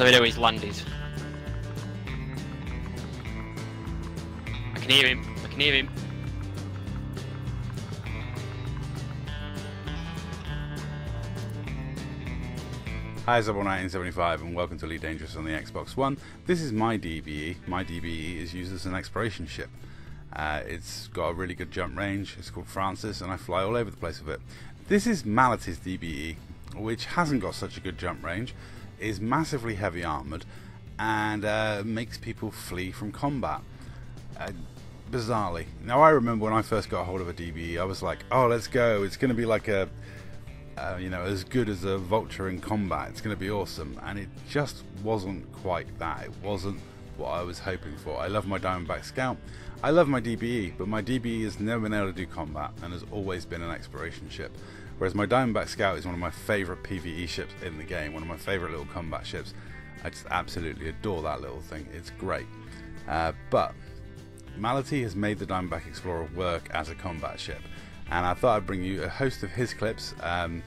the video he's landed. I can hear him. I can hear him. Hi, Zebble1975 and welcome to Elite Dangerous on the Xbox One. This is my DBE. My DBE is used as an exploration ship. Uh, it's got a really good jump range. It's called Francis and I fly all over the place with it. This is Maloteee's DBE, which hasn't got such a good jump range, is massively heavy armoured, and uh, makes people flee from combat. Uh, bizarrely. Now, I remember when I first got hold of a DBE, I was like, oh, let's go. It's going to be like a uh, you know, as good as a vulture in combat. It's going to be awesome, and it just wasn't quite that. It wasn't what I was hoping for. I love my Diamondback Scout. I love my DBE, but my DBE has never been able to do combat and has always been an exploration ship. Whereas my Diamondback Scout is one of my favourite PvE ships in the game, one of my favourite little combat ships. I just absolutely adore that little thing. It's great. Uh, but Maloteee has made the Diamondback Explorer work as a combat ship and I thought I'd bring you a host of his clips um,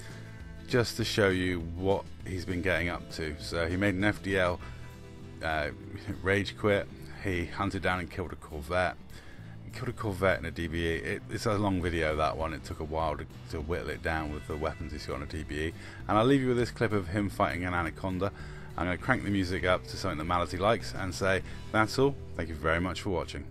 just to show you what he's been getting up to. So he made an FDL uh, rage quit, he hunted down and killed a Corvette. Killed a Corvette in a DBE. It, it's a long video that one, it took a while to, to whittle it down with the weapons he's got on a DBE. And I'll leave you with this clip of him fighting an Anaconda. I'm going to crank the music up to something that Maloteee likes and say, that's all, thank you very much for watching.